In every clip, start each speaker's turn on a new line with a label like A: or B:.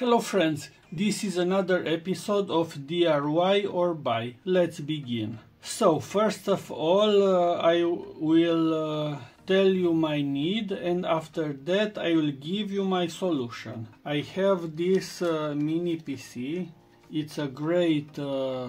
A: Hello friends, this is another episode of DIY or buy. Let's begin. So first of all uh, I will uh, tell you my need and after that I will give you my solution. I have this uh, mini PC. It's a great, uh,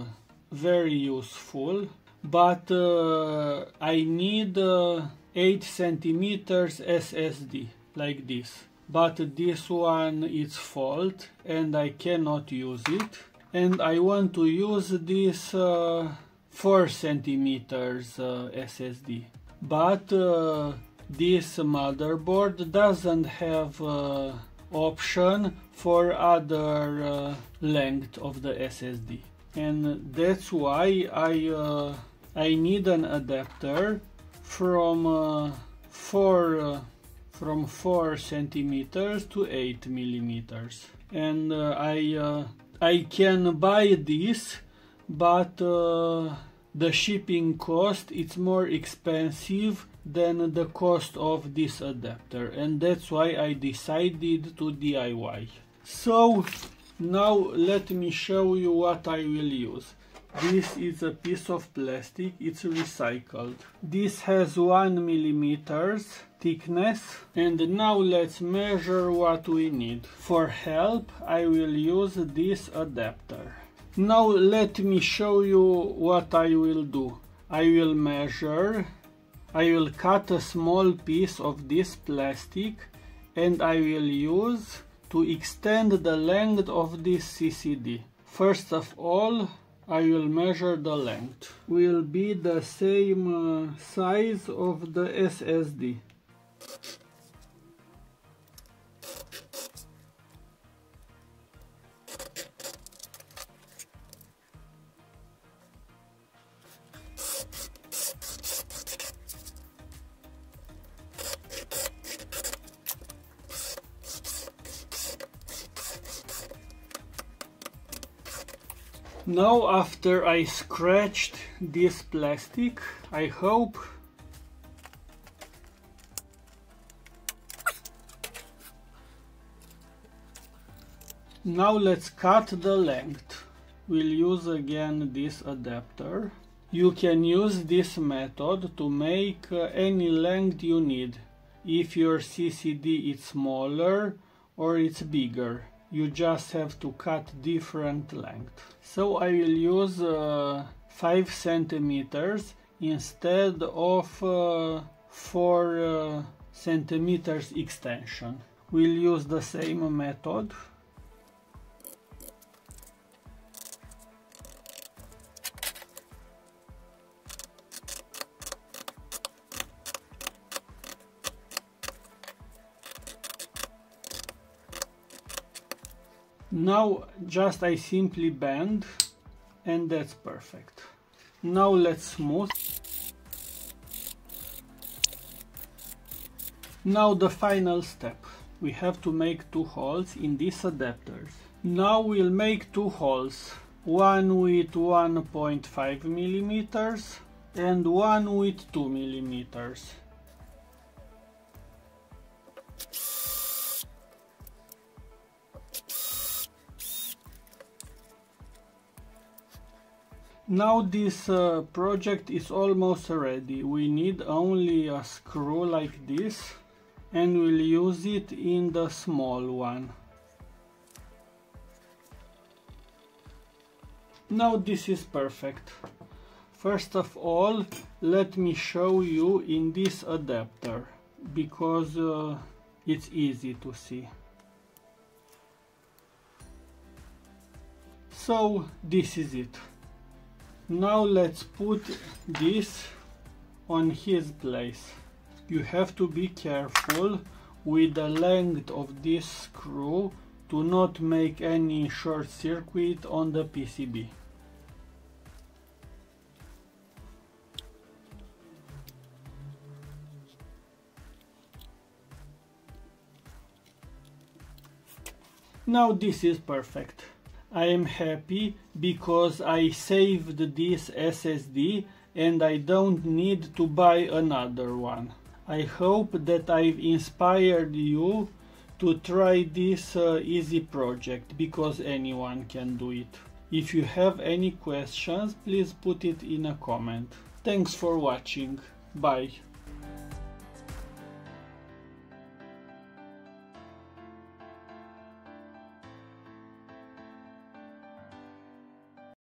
A: very useful, but uh, I need uh, 8 centimeters SSD like this but this one is fault and I cannot use it. And I want to use this uh, 4 centimeters uh, SSD but uh, this motherboard doesn't have uh, option for other uh, length of the SSD and that's why I uh, I need an adapter from 4 from 4 centimeters to 8 millimeters. And uh, I uh, I can buy this but uh, the shipping cost it's more expensive than the cost of this adapter. And that's why I decided to DIY so now let me show you what I will use this is a piece of plastic, it's recycled. This has 1 millimeters thickness and now let's measure what we need. For help I will use this adapter. Now let me show you what I will do. I will measure, I will cut a small piece of this plastic and I will use to extend the length of this SSD. First of all I will measure the length. Will be the same uh, size of the SSD. Now after I scratched this plastic, I hope Now let's cut the length. We'll use again this adapter. You can use this method to make uh, any length you need. If your SSD is smaller or it's bigger you just have to cut different length. So I will use uh, 5 centimeters instead of uh, 4 uh, centimeters extension. We'll use the same method now just I simply bend and that's perfect. Now let's smooth now the final step. We have to make two holes in these adapters. Now we'll make two holes. One with 1.5 millimeters and one with 2 millimeters Now this uh, project is almost ready. We need only a screw like this and we'll use it in the small one. Now this is perfect. First of all, let me show you in this adapter because uh, it's easy to see. So this is it. Now let's put this on his place. You have to be careful with the length of this screw to not make any short circuit on the PCB. Now this is perfect. I am happy because I saved this SSD and I don't need to buy another one. I hope that I've inspired you to try this uh, easy project because anyone can do it. If you have any questions, please put it in a comment. Thanks for watching. Bye.